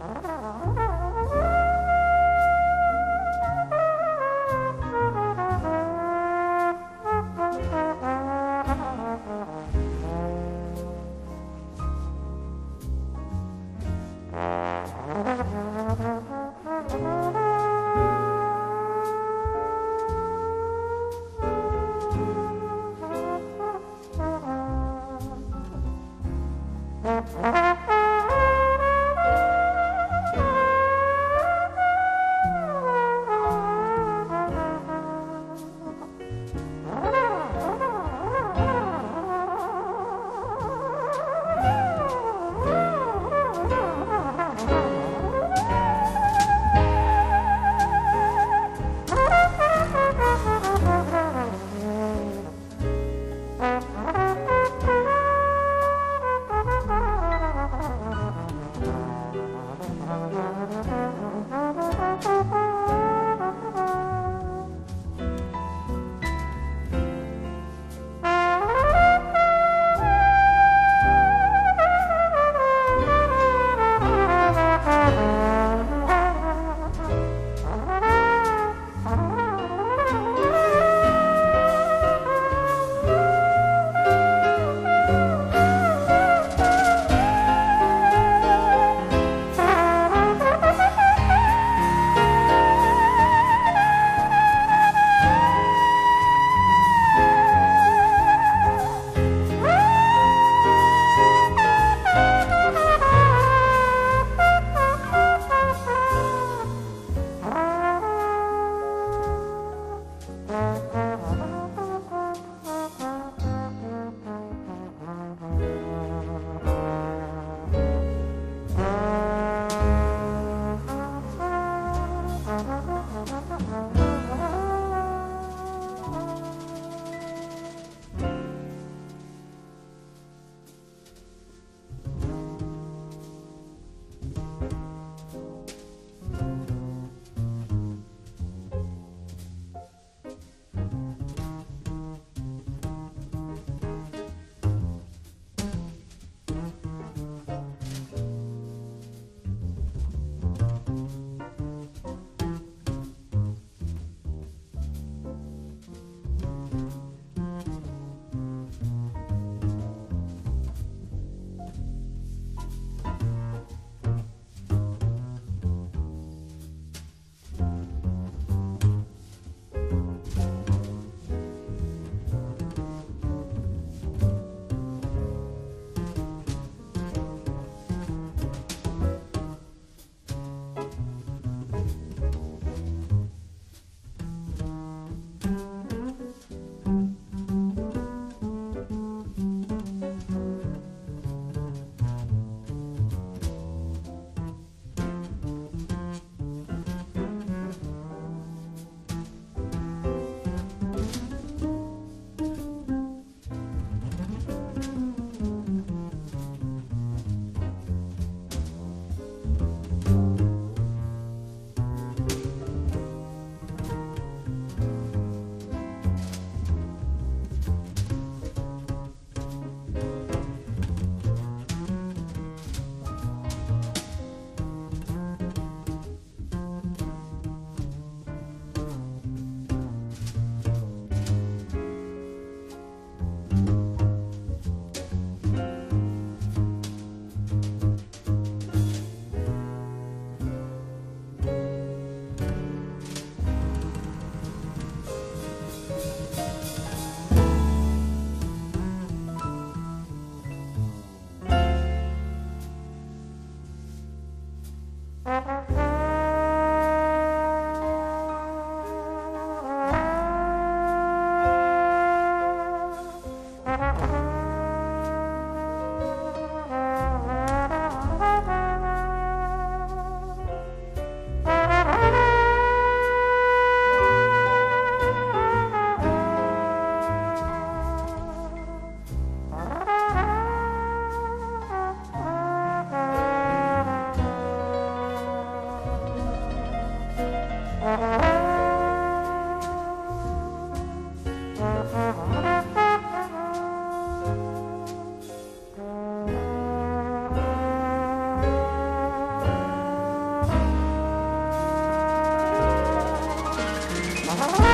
Mm-hmm. Bye.